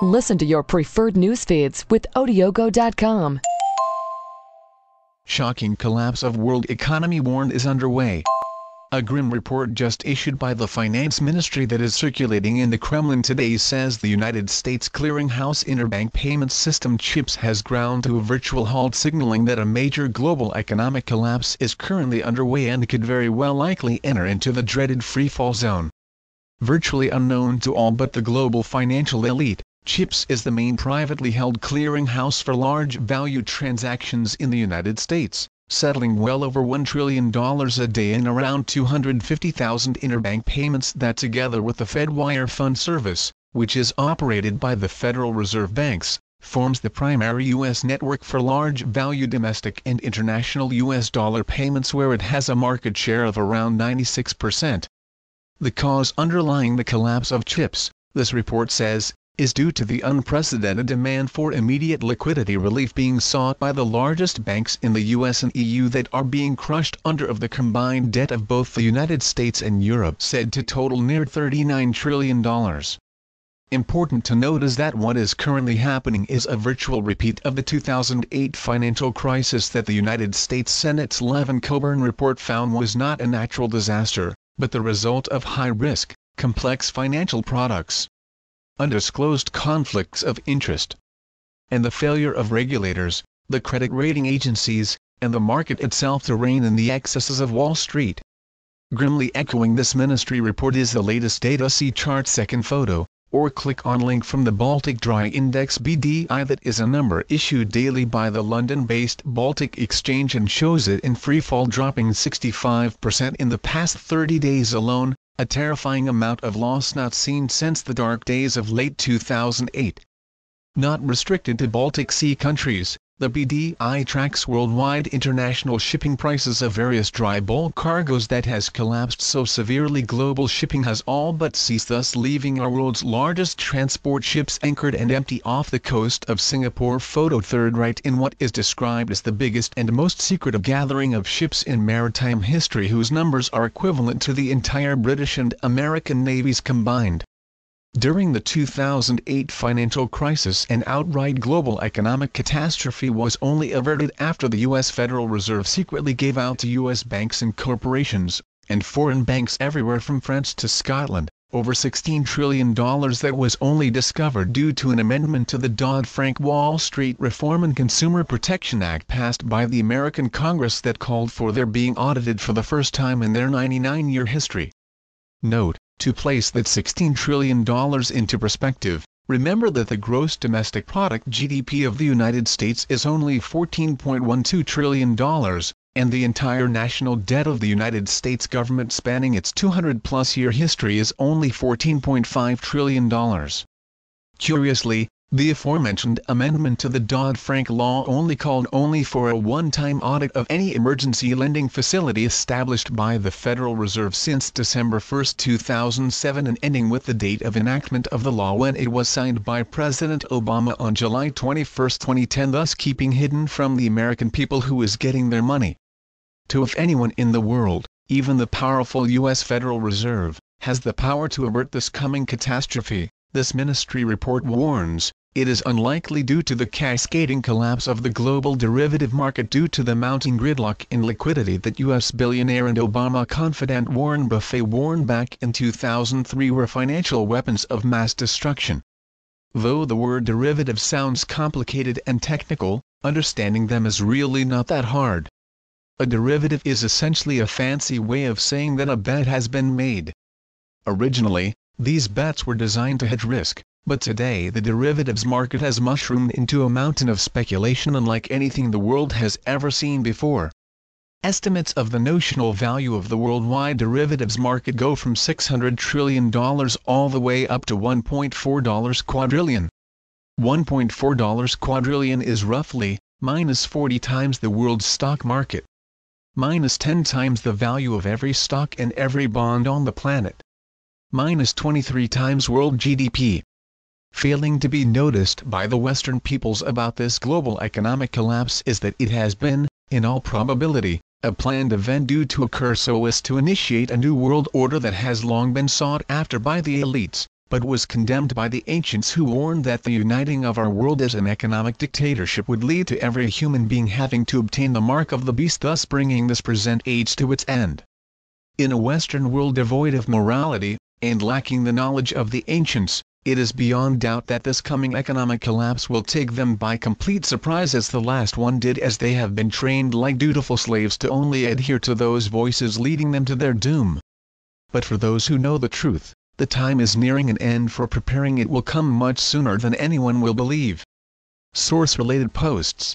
Listen to your preferred news feeds with Odiogo.com. Shocking collapse of world economy warned is underway. A grim report just issued by the finance ministry that is circulating in the Kremlin today says the United States clearinghouse interbank payment system CHIPS has ground to a virtual halt signaling that a major global economic collapse is currently underway and could very well likely enter into the dreaded freefall zone. Virtually unknown to all but the global financial elite, CHIPS is the main privately held clearinghouse for large value transactions in the United States settling well over $1 trillion a day in around 250,000 interbank payments that together with the FedWire Fund Service, which is operated by the Federal Reserve Banks, forms the primary U.S. network for large value domestic and international U.S. dollar payments where it has a market share of around 96%. The cause underlying the collapse of CHIPS, this report says, is due to the unprecedented demand for immediate liquidity relief being sought by the largest banks in the US and EU that are being crushed under of the combined debt of both the United States and Europe said to total near $39 trillion. Important to note is that what is currently happening is a virtual repeat of the 2008 financial crisis that the United States Senate's Levin Coburn report found was not a natural disaster, but the result of high-risk, complex financial products undisclosed conflicts of interest, and the failure of regulators, the credit rating agencies, and the market itself to rein in the excesses of Wall Street. Grimly echoing this ministry report is the latest data see chart second photo, or click on link from the Baltic Dry Index BDI that is a number issued daily by the London-based Baltic Exchange and shows it in free fall dropping 65% in the past 30 days alone, a terrifying amount of loss not seen since the dark days of late 2008. Not restricted to Baltic Sea countries, the BDI tracks worldwide international shipping prices of various dry bulk cargoes that has collapsed so severely global shipping has all but ceased thus leaving our world's largest transport ships anchored and empty off the coast of Singapore photo third right in what is described as the biggest and most secretive gathering of ships in maritime history whose numbers are equivalent to the entire British and American navies combined. During the 2008 financial crisis an outright global economic catastrophe was only averted after the U.S. Federal Reserve secretly gave out to U.S. banks and corporations, and foreign banks everywhere from France to Scotland, over $16 trillion that was only discovered due to an amendment to the Dodd-Frank Wall Street Reform and Consumer Protection Act passed by the American Congress that called for their being audited for the first time in their 99-year history. Note, to place that $16 trillion into perspective, remember that the gross domestic product GDP of the United States is only $14.12 trillion, and the entire national debt of the United States government spanning its 200-plus year history is only $14.5 trillion. Curiously, the aforementioned amendment to the Dodd-Frank law only called only for a one-time audit of any emergency lending facility established by the Federal Reserve since December 1, 2007 and ending with the date of enactment of the law when it was signed by President Obama on July 21, 2010 thus keeping hidden from the American people who is getting their money. To if anyone in the world, even the powerful U.S. Federal Reserve, has the power to avert this coming catastrophe, this ministry report warns, it is unlikely due to the cascading collapse of the global derivative market due to the mounting gridlock in liquidity that U.S. billionaire and Obama confidant Warren Buffett warned back in 2003 were financial weapons of mass destruction. Though the word derivative sounds complicated and technical, understanding them is really not that hard. A derivative is essentially a fancy way of saying that a bet has been made. Originally, these bets were designed to hedge risk, but today the derivatives market has mushroomed into a mountain of speculation unlike anything the world has ever seen before. Estimates of the notional value of the worldwide derivatives market go from $600 trillion all the way up to $1.4 quadrillion. $1.4 quadrillion is roughly, minus 40 times the world's stock market. Minus 10 times the value of every stock and every bond on the planet. Minus 23 times world GDP failing to be noticed by the Western peoples about this global economic collapse is that it has been, in all probability, a planned event due to occur so as to initiate a new world order that has long been sought after by the elites, but was condemned by the ancients who warned that the uniting of our world as an economic dictatorship would lead to every human being having to obtain the mark of the beast thus bringing this present age to its end. In a Western world devoid of morality, and lacking the knowledge of the ancients, it is beyond doubt that this coming economic collapse will take them by complete surprise as the last one did as they have been trained like dutiful slaves to only adhere to those voices leading them to their doom. But for those who know the truth, the time is nearing an end for preparing it will come much sooner than anyone will believe. Source related posts